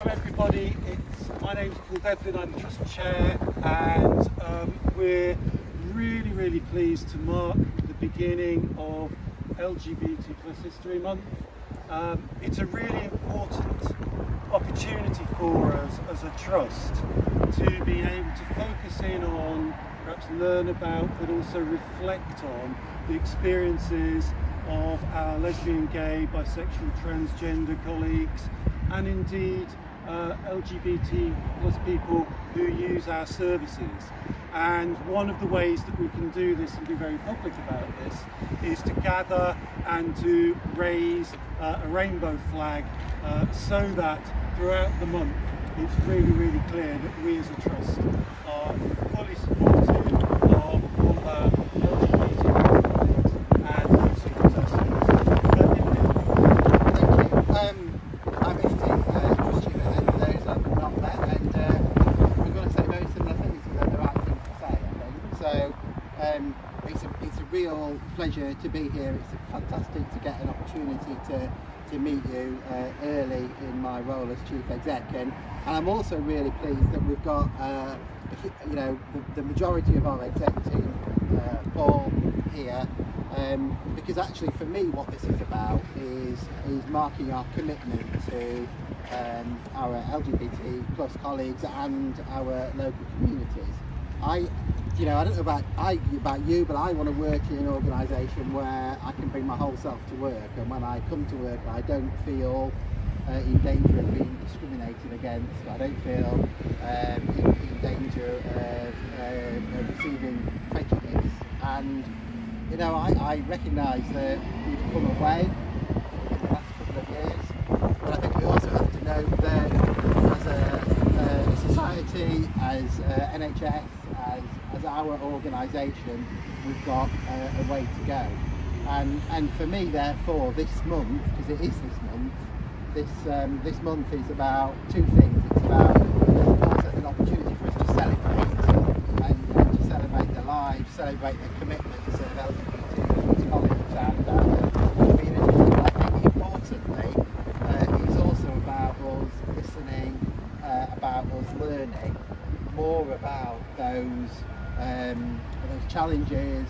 Hello everybody, it's, my name's Paul Devlin, I'm the Trust Chair and um, we're really really pleased to mark the beginning of LGBT plus History Month. Um, it's a really important opportunity for us as a trust to be able to focus in on, perhaps learn about, but also reflect on the experiences of our lesbian, gay, bisexual, transgender colleagues and indeed uh, LGBT plus people who use our services. And one of the ways that we can do this and be very public about this is to gather and to raise uh, a rainbow flag uh, so that throughout the month it's really, really clear that we as a trust are fully supportive of all our LGBT and also our services. Thank you. Um, I'm Ifti, uh, trust you and those I've not met, and uh, we're going to say very similar things with the right thing to say, I think. So um, it's, a, it's a real pleasure to be here. It's fantastic to get an opportunity to, to meet you uh, early in my role as Chief Exec, and, and I'm also really pleased that we've got, uh, you know, the, the majority of our exec team uh, all here um, because actually for me what this is about is is marking our commitment to um, our LGBT plus colleagues and our local communities. I, you know, I don't know about I about you, but I want to work in an organisation where I can bring my whole self to work, and when I come to work, I don't feel uh, in danger of being discriminated against. I don't feel um, in, in danger of, uh, of receiving prejudice and you know, I, I recognise that we've come away in the last couple of years, but I think we also have to note that as a, a society, as uh, NHS, as, as our organisation, we've got uh, a way to go. And, and for me, therefore, this month, because it is this month, this, um, this month is about two things. It's about an opportunity for us to celebrate and, and to celebrate the lives, celebrate the commitments of LGBT colleagues and uh, community. I think importantly, uh, it's also about us listening, uh, about us learning more about those um, those challenges,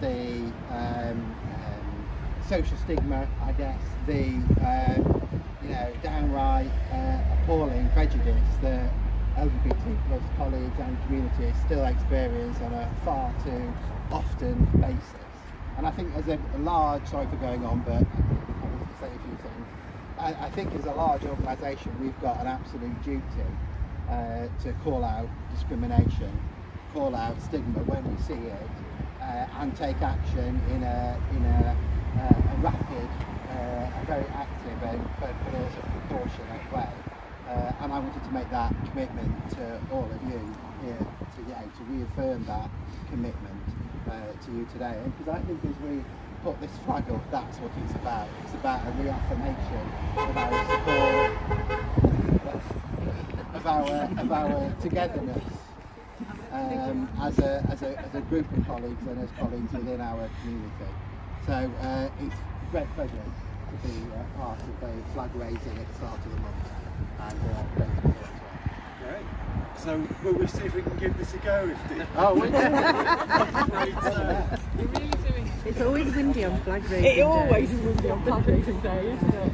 the um, um, social stigma, I guess, the um, you know downright uh, appalling prejudice that LGBT plus colleagues and communities still experience on a far too often basis. And I think as a, large, sorry for going on, but I'll say a few things. I, I think as a large organisation, we've got an absolute duty uh, to call out discrimination, call out stigma when we see it, uh, and take action in a in a, uh, a rapid, uh, a very active, and but, but also proportionate way. Uh, and I wanted to make that commitment to all of you here today, to reaffirm that commitment uh, to you today. Because I think as we put this flag up, that's what it's about. It's about a reaffirmation of our support, of our, of our togetherness um, as, a, as, a, as a group of colleagues and as colleagues within our community. So uh, it's a great pleasure to be uh, part of the flag raising at the start of the month and uh, great to be here as well. Great. So will we see if we can give this a go? If the, Oh, we Great, so- It's always windy on flag raising It always is windy on flag raising day, isn't it?